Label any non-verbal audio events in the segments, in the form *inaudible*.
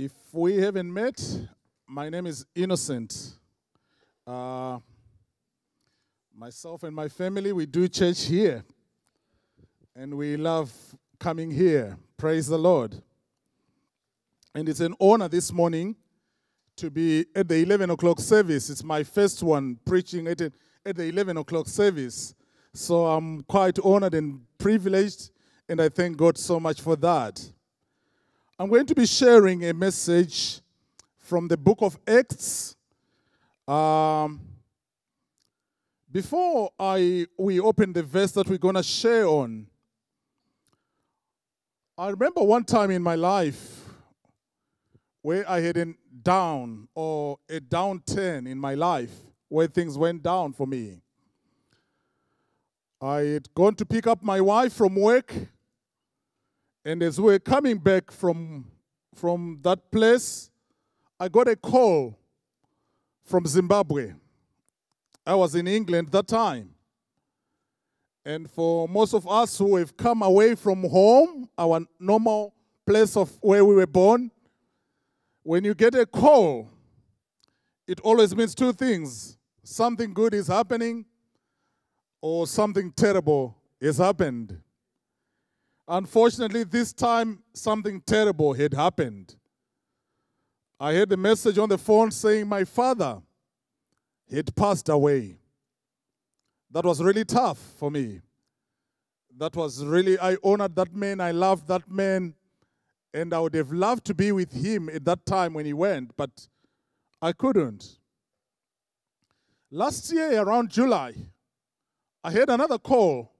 If we haven't met, my name is Innocent. Uh, myself and my family, we do church here. And we love coming here. Praise the Lord. And it's an honor this morning to be at the 11 o'clock service. It's my first one preaching at, at the 11 o'clock service. So I'm quite honored and privileged, and I thank God so much for that. I'm going to be sharing a message from the book of Acts. Um, before I we open the verse that we're going to share on, I remember one time in my life where I had a down or a downturn in my life where things went down for me. I had gone to pick up my wife from work, and as we were coming back from, from that place, I got a call from Zimbabwe. I was in England that time. And for most of us who have come away from home, our normal place of where we were born, when you get a call, it always means two things something good is happening, or something terrible has happened. Unfortunately, this time something terrible had happened. I had a message on the phone saying my father had passed away. That was really tough for me. That was really, I honored that man, I loved that man, and I would have loved to be with him at that time when he went, but I couldn't. Last year, around July, I had another call.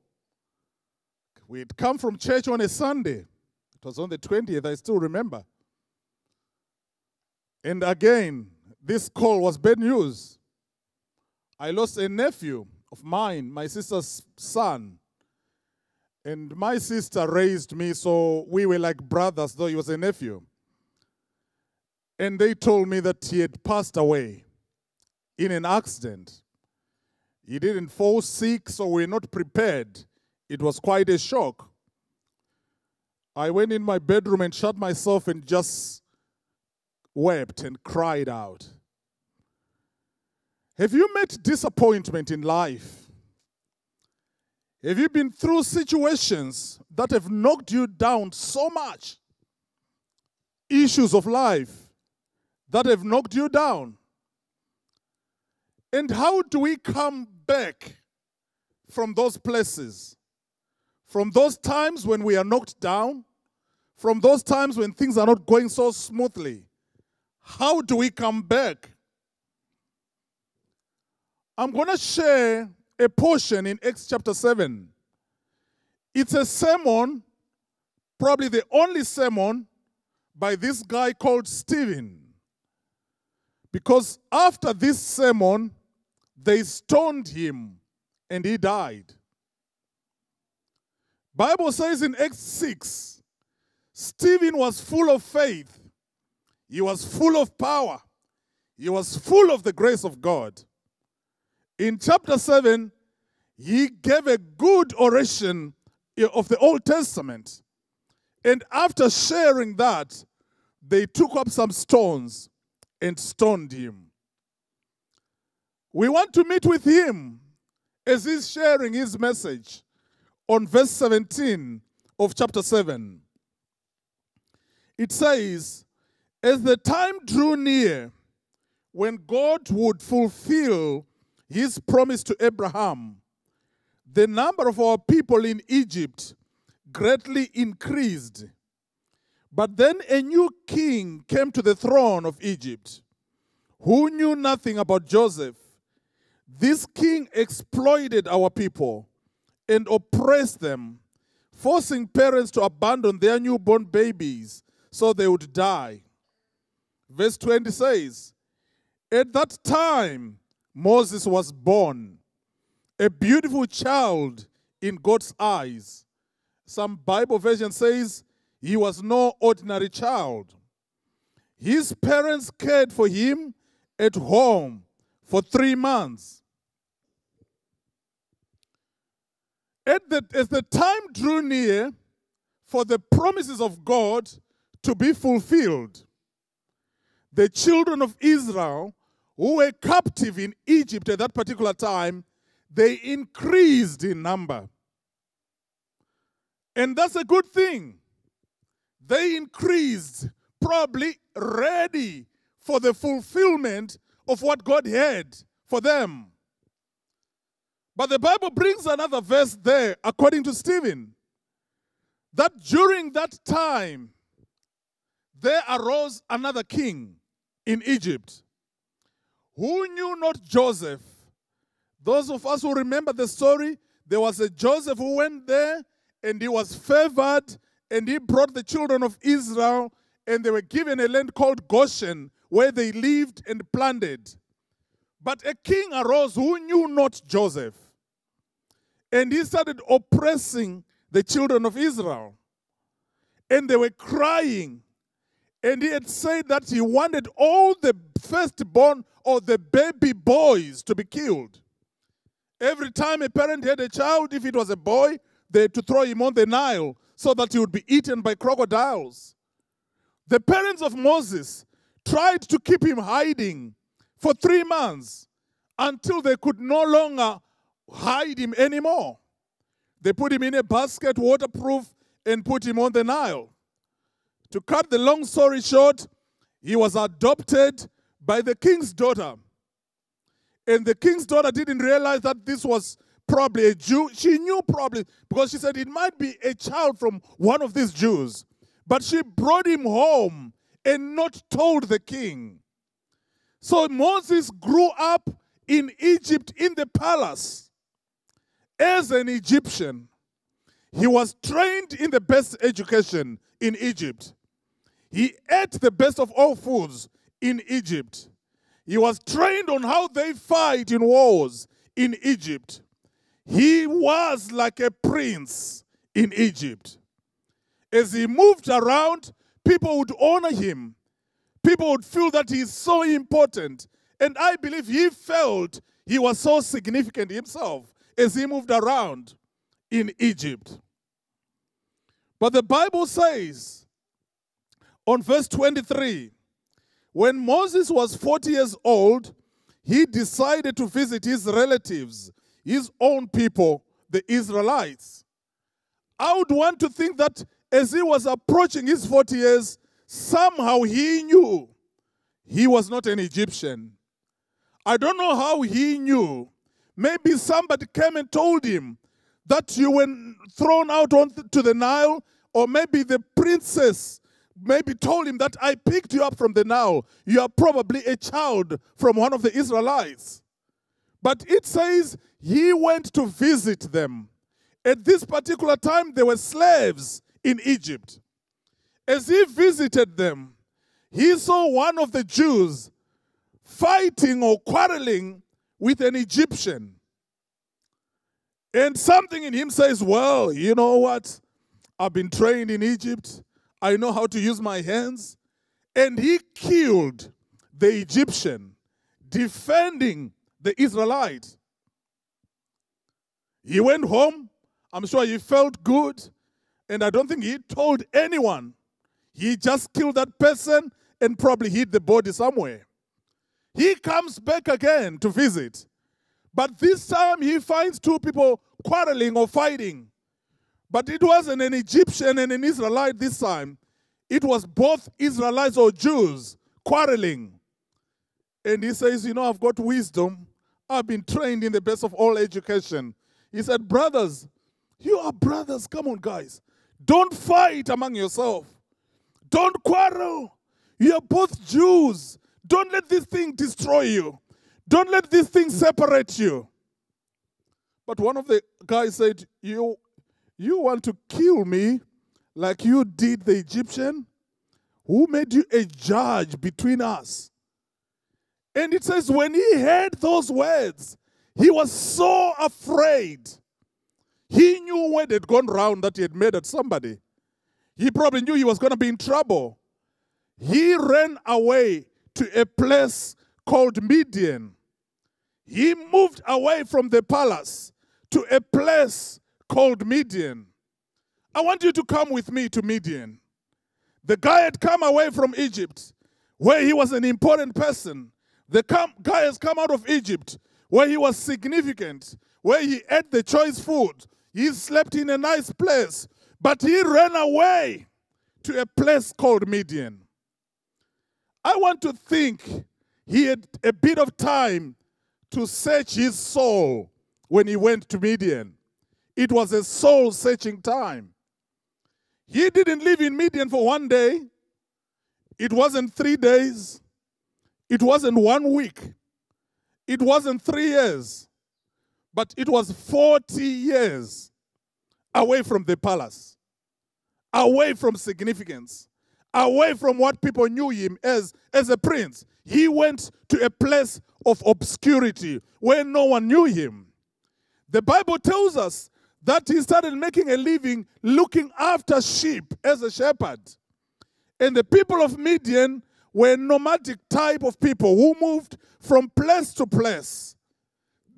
We had come from church on a Sunday. It was on the 20th, I still remember. And again, this call was bad news. I lost a nephew of mine, my sister's son. And my sister raised me, so we were like brothers, though he was a nephew. And they told me that he had passed away in an accident. He didn't fall sick, so we're not prepared. It was quite a shock. I went in my bedroom and shut myself and just wept and cried out. Have you met disappointment in life? Have you been through situations that have knocked you down so much? Issues of life that have knocked you down? And how do we come back from those places? From those times when we are knocked down? From those times when things are not going so smoothly? How do we come back? I'm going to share a portion in Acts chapter 7. It's a sermon, probably the only sermon by this guy called Stephen. Because after this sermon, they stoned him and he died. Bible says in Acts 6, Stephen was full of faith. He was full of power. He was full of the grace of God. In chapter 7, he gave a good oration of the Old Testament. And after sharing that, they took up some stones and stoned him. We want to meet with him as he's sharing his message on verse 17 of chapter 7. It says, As the time drew near when God would fulfill his promise to Abraham, the number of our people in Egypt greatly increased. But then a new king came to the throne of Egypt who knew nothing about Joseph. This king exploited our people and oppress them, forcing parents to abandon their newborn babies so they would die. Verse 20 says, At that time, Moses was born, a beautiful child in God's eyes. Some Bible version says he was no ordinary child. His parents cared for him at home for three months. At the, as the time drew near for the promises of God to be fulfilled, the children of Israel who were captive in Egypt at that particular time, they increased in number. And that's a good thing. They increased, probably ready for the fulfillment of what God had for them. But the Bible brings another verse there, according to Stephen, that during that time there arose another king in Egypt who knew not Joseph. Those of us who remember the story, there was a Joseph who went there and he was favored and he brought the children of Israel and they were given a land called Goshen where they lived and planted. But a king arose who knew not Joseph. And he started oppressing the children of Israel. And they were crying. And he had said that he wanted all the firstborn or the baby boys to be killed. Every time a parent had a child, if it was a boy, they had to throw him on the Nile so that he would be eaten by crocodiles. The parents of Moses tried to keep him hiding for three months until they could no longer hide him anymore. They put him in a basket, waterproof, and put him on the Nile. To cut the long story short, he was adopted by the king's daughter. And the king's daughter didn't realize that this was probably a Jew. She knew probably because she said it might be a child from one of these Jews. But she brought him home and not told the king. So Moses grew up in Egypt in the palace as an Egyptian. He was trained in the best education in Egypt. He ate the best of all foods in Egypt. He was trained on how they fight in wars in Egypt. He was like a prince in Egypt. As he moved around, people would honor him. People would feel that he's so important. And I believe he felt he was so significant himself as he moved around in Egypt. But the Bible says on verse 23 when Moses was 40 years old, he decided to visit his relatives, his own people, the Israelites. I would want to think that as he was approaching his 40 years, somehow he knew he was not an Egyptian. I don't know how he knew. Maybe somebody came and told him that you were thrown out onto the Nile, or maybe the princess maybe told him that I picked you up from the Nile. You are probably a child from one of the Israelites. But it says he went to visit them. At this particular time, they were slaves in Egypt. As he visited them, he saw one of the Jews fighting or quarreling with an Egyptian. And something in him says, Well, you know what? I've been trained in Egypt. I know how to use my hands. And he killed the Egyptian, defending the Israelite. He went home. I'm sure he felt good. And I don't think he told anyone. He just killed that person and probably hid the body somewhere. He comes back again to visit. But this time he finds two people quarreling or fighting. But it wasn't an Egyptian and an Israelite this time. It was both Israelites or Jews quarreling. And he says, You know, I've got wisdom. I've been trained in the best of all education. He said, Brothers, you are brothers. Come on, guys. Don't fight among yourself. Don't quarrel. You are both Jews. Don't let this thing destroy you. Don't let this thing separate you. But one of the guys said, You you want to kill me like you did the Egyptian? Who made you a judge between us? And it says, when he heard those words, he was so afraid. He knew word had gone round that he had at somebody. He probably knew he was going to be in trouble. He ran away to a place called Midian. He moved away from the palace to a place called Midian. I want you to come with me to Midian. The guy had come away from Egypt where he was an important person. The guy has come out of Egypt, where he was significant, where he ate the choice food. He slept in a nice place, but he ran away to a place called Midian. I want to think he had a bit of time to search his soul when he went to Midian. It was a soul searching time. He didn't live in Midian for one day, it wasn't three days, it wasn't one week, it wasn't three years, but it was 40 years away from the palace, away from significance, away from what people knew him as, as a prince. He went to a place of obscurity where no one knew him. The Bible tells us that he started making a living looking after sheep as a shepherd. And the people of Midian were nomadic type of people who moved from place to place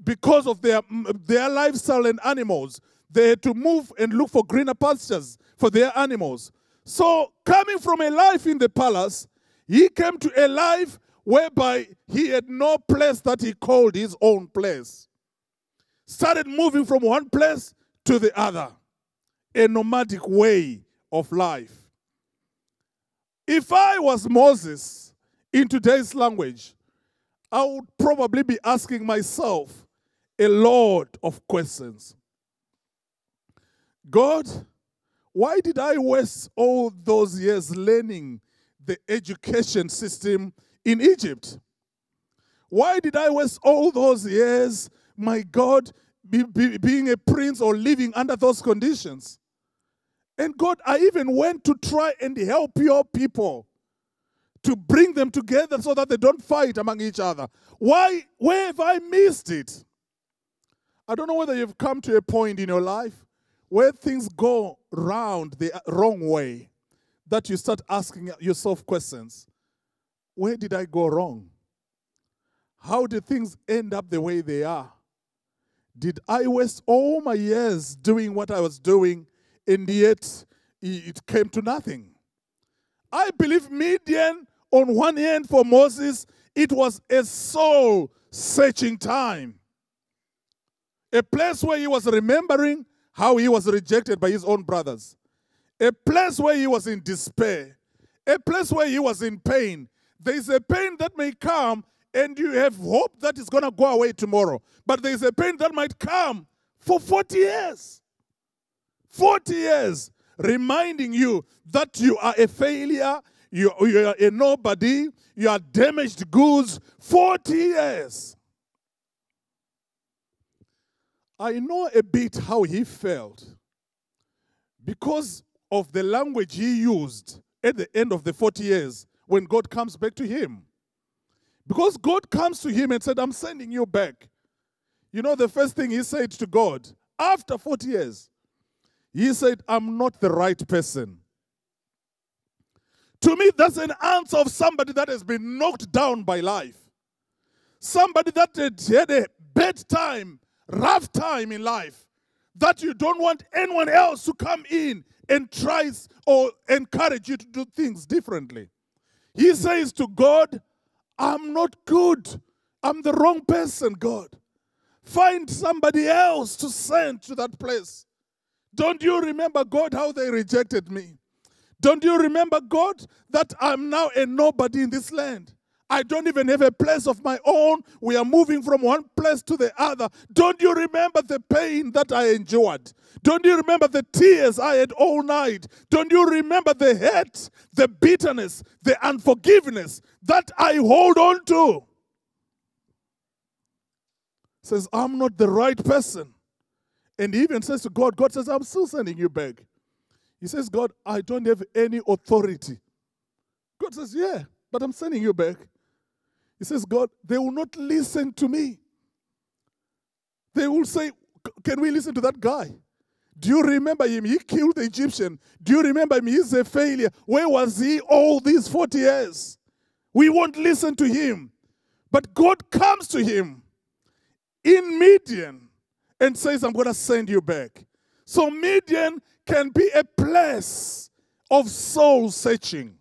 because of their, their lifestyle and animals. They had to move and look for greener pastures for their animals. So, coming from a life in the palace, he came to a life whereby he had no place that he called his own place. Started moving from one place to the other, a nomadic way of life. If I was Moses in today's language, I would probably be asking myself a lot of questions. God, why did I waste all those years learning the education system in Egypt? Why did I waste all those years, my God, be, be, being a prince or living under those conditions? And God, I even went to try and help your people to bring them together so that they don't fight among each other. Why? Where have I missed it? I don't know whether you've come to a point in your life where things go round the wrong way that you start asking yourself questions. Where did I go wrong? How did things end up the way they are? Did I waste all my years doing what I was doing and yet it came to nothing. I believe Midian, on one hand, for Moses, it was a soul searching time. A place where he was remembering how he was rejected by his own brothers. A place where he was in despair. A place where he was in pain. There is a pain that may come and you have hope that it's going to go away tomorrow. But there is a pain that might come for 40 years. 40 years reminding you that you are a failure, you, you are a nobody, you are damaged goods. 40 years. I know a bit how he felt because of the language he used at the end of the 40 years when God comes back to him. Because God comes to him and said, I'm sending you back. You know, the first thing he said to God after 40 years, he said, I'm not the right person. To me, that's an answer of somebody that has been knocked down by life. Somebody that had a bad time, rough time in life, that you don't want anyone else to come in and try or encourage you to do things differently. He says to God, I'm not good. I'm the wrong person, God. Find somebody else to send to that place. Don't you remember, God, how they rejected me? Don't you remember, God, that I'm now a nobody in this land? I don't even have a place of my own. We are moving from one place to the other. Don't you remember the pain that I endured? Don't you remember the tears I had all night? Don't you remember the hate, the bitterness, the unforgiveness that I hold on to? Says, I'm not the right person. And he even says to God, God says, I'm still sending you back. He says, God, I don't have any authority. God says, Yeah, but I'm sending you back. He says, God, they will not listen to me. They will say, Can we listen to that guy? Do you remember him? He killed the Egyptian. Do you remember him? He's a failure. Where was he all these 40 years? We won't listen to him. But God comes to him in Midian and says, I'm going to send you back. So Midian can be a place of soul searching.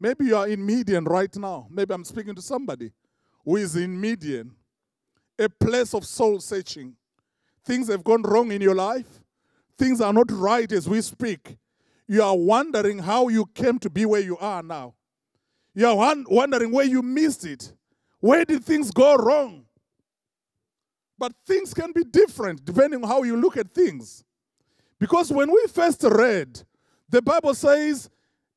Maybe you are in Midian right now. Maybe I'm speaking to somebody who is in Midian, a place of soul searching. Things have gone wrong in your life, things are not right as we speak. You are wondering how you came to be where you are now. You are wondering where you missed it. Where did things go wrong? But things can be different depending on how you look at things. Because when we first read, the Bible says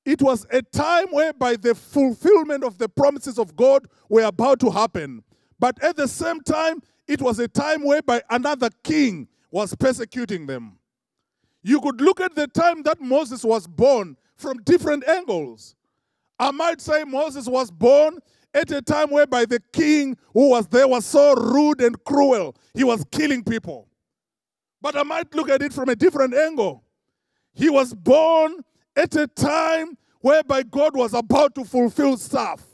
it was a time whereby the fulfillment of the promises of God were about to happen. But at the same time, it was a time whereby another king was persecuting them. You could look at the time that Moses was born from different angles. I might say Moses was born at a time whereby the king who was there was so rude and cruel, he was killing people. But I might look at it from a different angle. He was born at a time whereby God was about to fulfill stuff.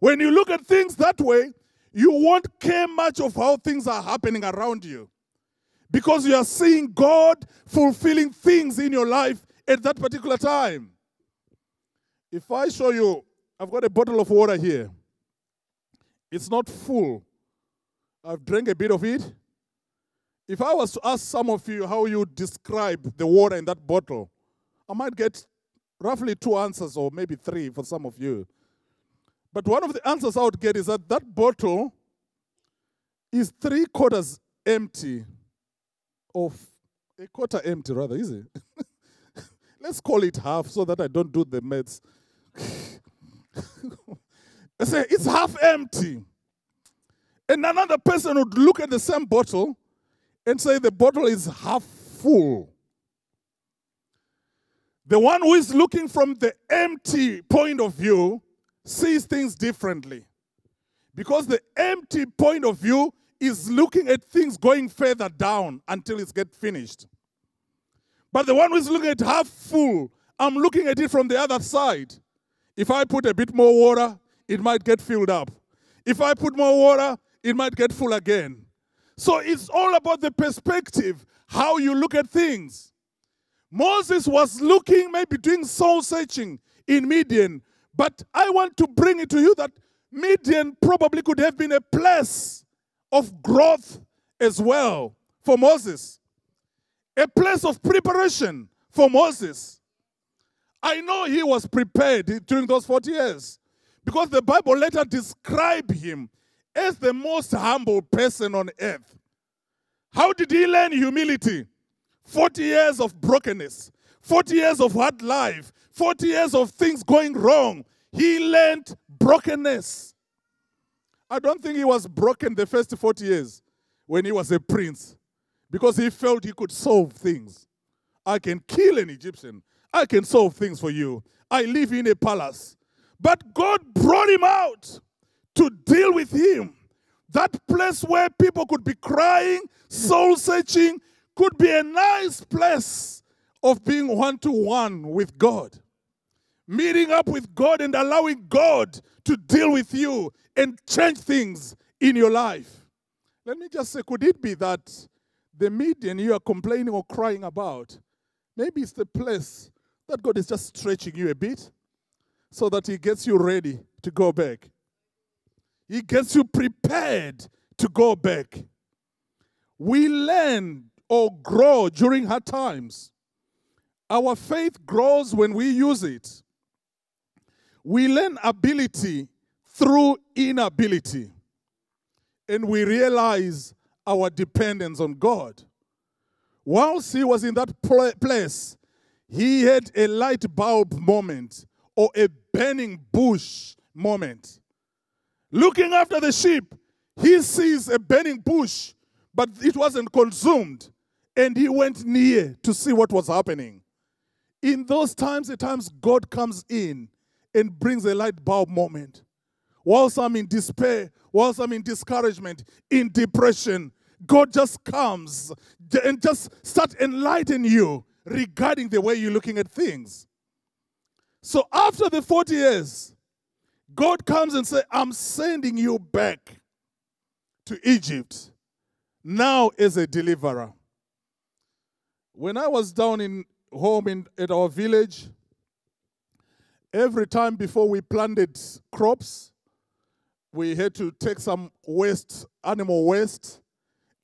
When you look at things that way, you won't care much of how things are happening around you because you are seeing God fulfilling things in your life at that particular time. If I show you, I've got a bottle of water here. It's not full. I've drank a bit of it. If I was to ask some of you how you describe the water in that bottle, I might get roughly two answers or maybe three for some of you. But one of the answers I would get is that that bottle is three quarters empty of a quarter empty, rather, is it? *laughs* Let's call it half so that I don't do the maths. *laughs* I say it's half empty. And another person would look at the same bottle and say the bottle is half full. The one who is looking from the empty point of view sees things differently. Because the empty point of view is looking at things going further down until it's get finished. But the one who is looking at half full, I'm looking at it from the other side. If I put a bit more water, it might get filled up. If I put more water, it might get full again. So it's all about the perspective, how you look at things. Moses was looking, maybe doing soul searching in Midian, but I want to bring it to you that Midian probably could have been a place of growth as well for Moses, a place of preparation for Moses. I know he was prepared during those 40 years because the Bible later described him as the most humble person on earth. How did he learn humility? 40 years of brokenness, 40 years of hard life, 40 years of things going wrong. He learned brokenness. I don't think he was broken the first 40 years when he was a prince because he felt he could solve things. I can kill an Egyptian. I can solve things for you. I live in a palace. But God brought him out to deal with him. That place where people could be crying, soul searching, could be a nice place of being one to one with God. Meeting up with God and allowing God to deal with you and change things in your life. Let me just say, could it be that the Midian you are complaining or crying about, maybe it's the place that God is just stretching you a bit so that He gets you ready to go back. He gets you prepared to go back. We learn or grow during hard times. Our faith grows when we use it. We learn ability through inability. And we realize our dependence on God. Whilst he was in that place, he had a light bulb moment or a burning bush moment. Looking after the sheep, he sees a burning bush, but it wasn't consumed. And he went near to see what was happening. In those times, the times God comes in and brings a light bulb moment whilst I'm in despair, whilst I'm in discouragement, in depression, God just comes and just start enlightening you regarding the way you're looking at things. So after the 40 years, God comes and says, I'm sending you back to Egypt now as a deliverer. When I was down in home in at our village, Every time before we planted crops, we had to take some waste, animal waste,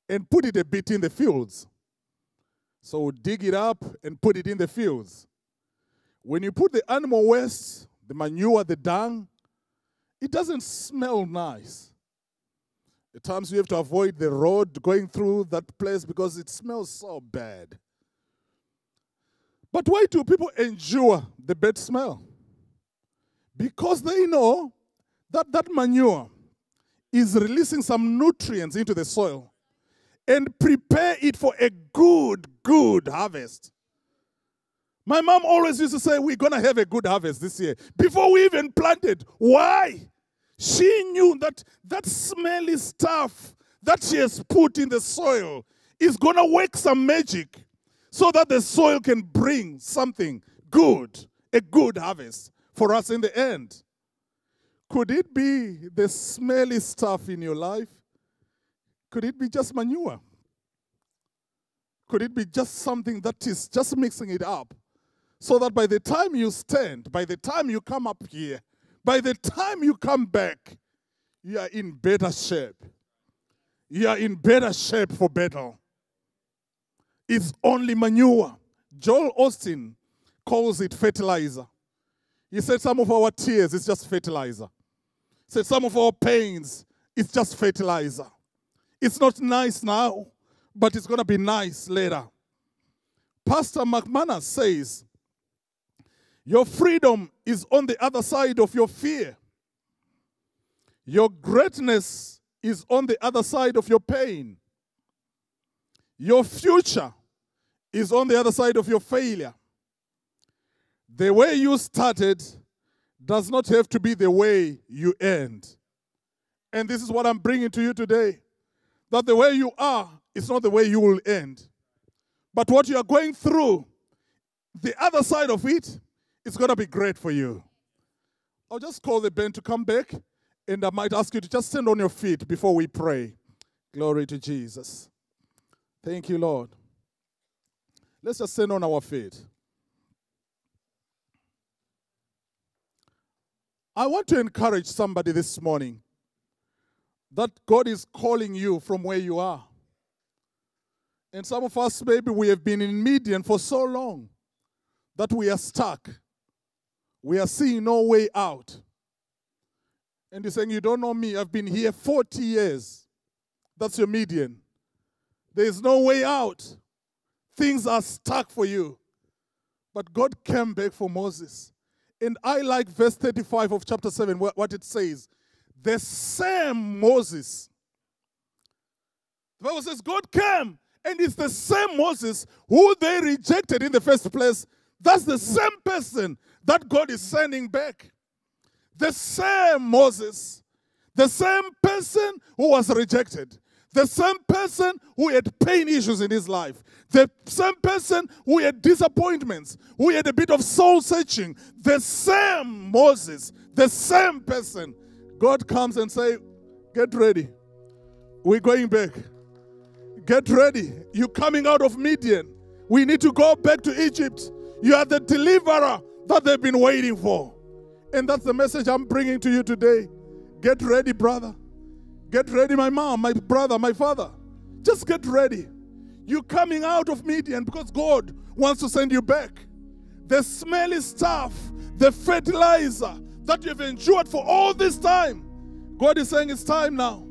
and put it a bit in the fields. So we dig it up and put it in the fields. When you put the animal waste, the manure, the dung, it doesn't smell nice. At times you have to avoid the road going through that place because it smells so bad. But why do people endure the bad smell? Because they know that that manure is releasing some nutrients into the soil and prepare it for a good, good harvest. My mom always used to say, We're going to have a good harvest this year before we even planted. Why? She knew that that smelly stuff that she has put in the soil is going to work some magic so that the soil can bring something good, a good harvest for us in the end. Could it be the smelly stuff in your life? Could it be just manure? Could it be just something that is just mixing it up? So that by the time you stand, by the time you come up here, by the time you come back, you are in better shape. You are in better shape for battle. It's only manure. Joel Osteen calls it fertilizer. He said some of our tears is just fertilizer. He said some of our pains is just fertilizer. It's not nice now, but it's going to be nice later. Pastor McManus says, Your freedom is on the other side of your fear. Your greatness is on the other side of your pain. Your future is on the other side of your failure. The way you started does not have to be the way you end. And this is what I'm bringing to you today that the way you are is not the way you will end. But what you are going through, the other side of it, it, is going to be great for you. I'll just call the band to come back, and I might ask you to just stand on your feet before we pray. Glory to Jesus. Thank you, Lord. Let's just stand on our feet. I want to encourage somebody this morning that God is calling you from where you are. And some of us, maybe we have been in Midian for so long that we are stuck. We are seeing no way out. And you're saying, You don't know me. I've been here 40 years. That's your Midian. There is no way out. Things are stuck for you. But God came back for Moses. And I like verse 35 of chapter 7, what it says. The same Moses. The Bible says God came, and it's the same Moses who they rejected in the first place. That's the same person that God is sending back. The same Moses, the same person who was rejected, the same person who had pain issues in his life, the same person who had disappointments, who had a bit of soul searching, the same Moses, the same person. God comes and say, "Get ready. We're going back. Get ready. You're coming out of Midian. We need to go back to Egypt. You are the deliverer that they've been waiting for." And that's the message I'm bringing to you today. Get ready, brother. Get ready, my mom, my brother, my father. Just get ready. You're coming out of Midian because God wants to send you back. The smelly stuff, the fertilizer that you've endured for all this time, God is saying it's time now.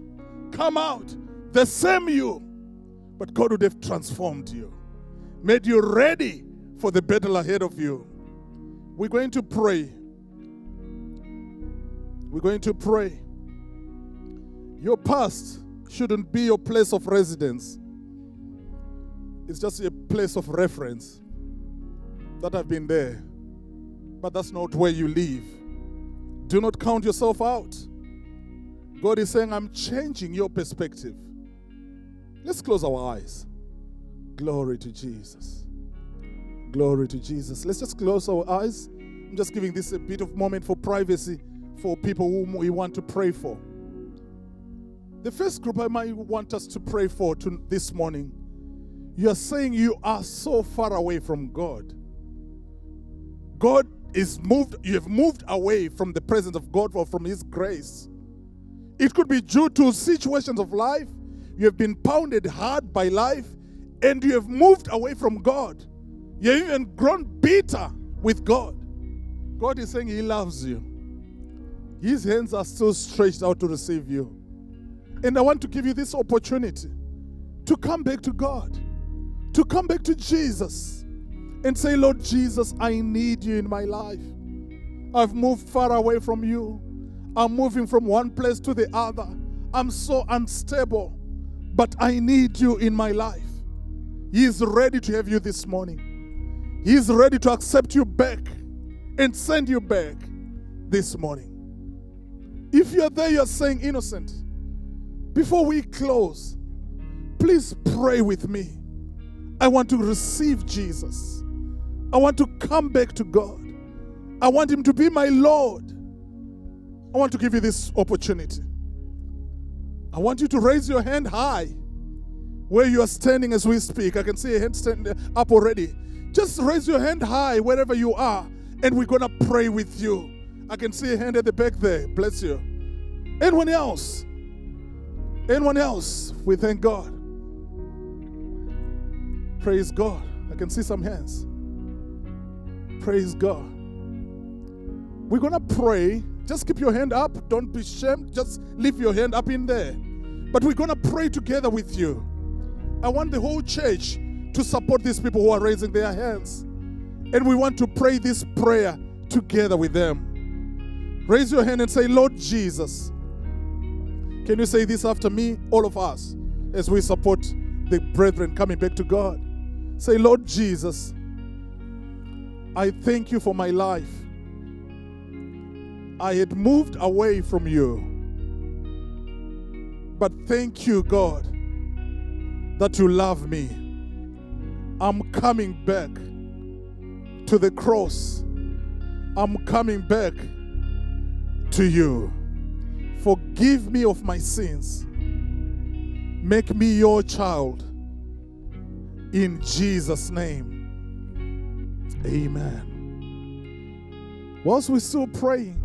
Come out. The same you, but God would have transformed you, made you ready for the battle ahead of you. We're going to pray. We're going to pray. Your past shouldn't be your place of residence. It's just a place of reference that I've been there. But that's not where you live. Do not count yourself out. God is saying, I'm changing your perspective. Let's close our eyes. Glory to Jesus. Glory to Jesus. Let's just close our eyes. I'm just giving this a bit of moment for privacy for people whom we want to pray for. The first group I might want us to pray for to this morning you are saying you are so far away from God. God is moved, you have moved away from the presence of God or from His grace. It could be due to situations of life. You have been pounded hard by life and you have moved away from God. You have even grown bitter with God. God is saying He loves you. His hands are still stretched out to receive you. And I want to give you this opportunity to come back to God, to come back to Jesus and say, Lord Jesus, I need you in my life. I've moved far away from you. I'm moving from one place to the other. I'm so unstable, but I need you in my life. He is ready to have you this morning. He is ready to accept you back and send you back this morning. If you're there, you're saying innocent. Before we close, please pray with me. I want to receive Jesus. I want to come back to God. I want Him to be my Lord. I want to give you this opportunity. I want you to raise your hand high where you are standing as we speak. I can see a hand standing up already. Just raise your hand high wherever you are, and we're going to pray with you. I can see a hand at the back there. Bless you. Anyone else? Anyone else? We thank God. Praise God. I can see some hands. Praise God. We're going to pray. Just keep your hand up. Don't be shamed. Just leave your hand up in there. But we're going to pray together with you. I want the whole church to support these people who are raising their hands. And we want to pray this prayer together with them. Raise your hand and say, Lord Jesus. Can you say this after me? All of us, as we support the brethren coming back to God. Say, Lord Jesus, I thank you for my life. I had moved away from you. But thank you, God, that you love me. I'm coming back to the cross. I'm coming back to you. Forgive me of my sins. Make me your child. In Jesus' name. Amen. Whilst we're still praying,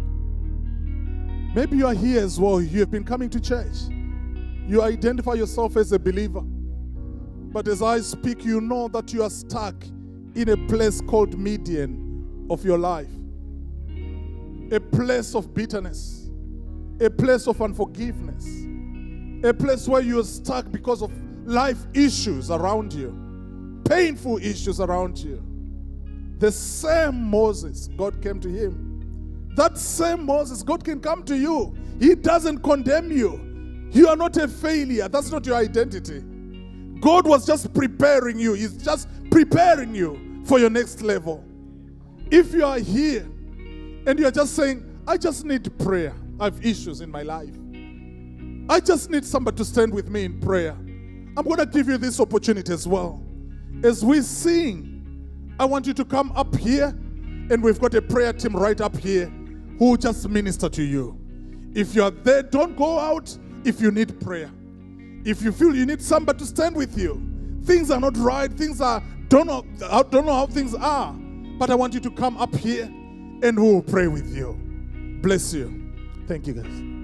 maybe you are here as well. You have been coming to church. You identify yourself as a believer. But as I speak, you know that you are stuck in a place called Midian of your life, a place of bitterness, a place of unforgiveness, a place where you are stuck because of life issues around you, painful issues around you. The same Moses, God came to him. That same Moses, God can come to you. He doesn't condemn you. You are not a failure. That's not your identity. God was just preparing you. He's just preparing you for your next level. If you are here and you're just saying, I just need prayer, I have issues in my life. I just need somebody to stand with me in prayer. I'm going to give you this opportunity as well. As we sing, I want you to come up here, and we've got a prayer team right up here who will just minister to you. If you are there, don't go out if you need prayer. If you feel you need somebody to stand with you, things are not right, things are don't know, I don't know how things are. But I want you to come up here and we'll pray with you. Bless you. Thank you, guys.